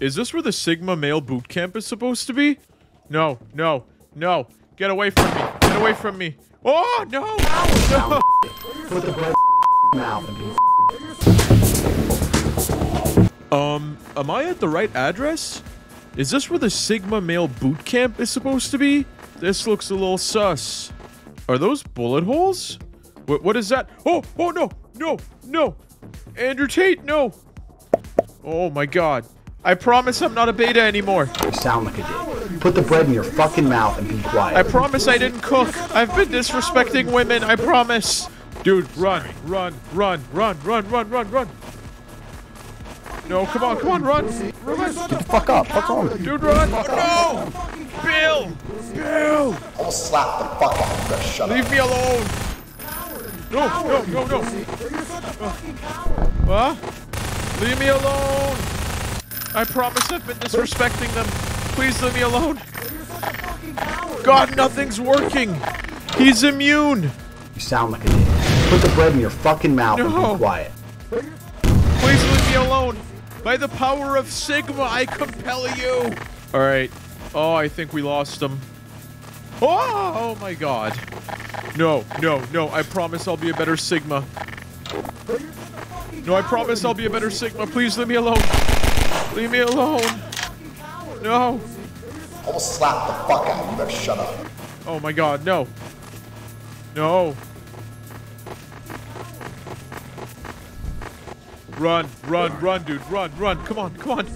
Is this where the Sigma male boot camp is supposed to be? No, no, no. Get away from me. Get away from me. Oh, no. No. Put the mouth be Um, am I at the right address? Is this where the Sigma male boot camp is supposed to be? This looks a little sus. Are those bullet holes? What, what is that? Oh, oh, no, no, no. Andrew Tate, no. Oh my god. I promise I'm not a beta anymore. You sound like a dick. Put the bread in your fucking mouth and be quiet. I promise I didn't cook. I've been disrespecting women. I promise. Dude, run, run, run, run, run, run, run, run. No, come on, come on, run. Run. Get the fuck up. What's wrong? Dude, run. Oh, no. Bill. Bill. I'll slap the fuck out of. Better shut Leave me alone. No, no, no, no. Huh? Leave me alone. I promise I've been disrespecting them. Please leave me alone. God, nothing's working. He's immune. You sound like a dick. Put the bread in your fucking mouth and be quiet. Please leave me alone. By the power of Sigma, I compel you. All right. Oh, I think we lost him. Oh, oh my god. No, no, no. I promise I'll be a better Sigma. No, I promise I'll be a better Sigma. Please leave me alone. Leave me alone. No. I'll slap the fuck out of you. Better shut up. Oh my god, no. No. Run, run, run, dude. Run, run. Come on, come on.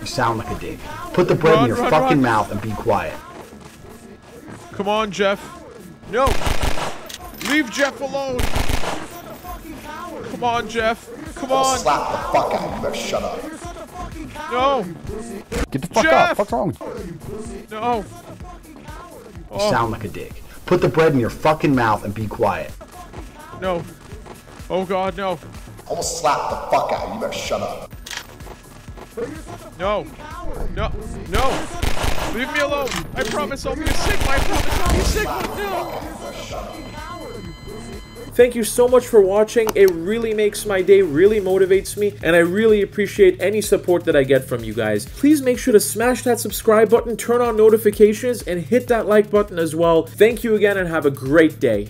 You sound like a dick. Put the bread Run, in your run, fucking run. mouth and be quiet. Come on, Jeff. No. Leave Jeff alone. Come on, Jeff. Come I'll on. slap the fuck out of you. Better shut up. No. Get the fuck Jeff! up. What's wrong? No. You Oh, sound like a dick. Put the bread in your fucking mouth and be quiet. no. Oh, God, no. I'll slap the fuck out of you. Better shut up. No. No. No. Leave me alone. I promise I'll be sick. Sigma. I promise I'll be a Sigma. No. Thank you so much for watching. It really makes my day, really motivates me, and I really appreciate any support that I get from you guys. Please make sure to smash that subscribe button, turn on notifications, and hit that like button as well. Thank you again and have a great day.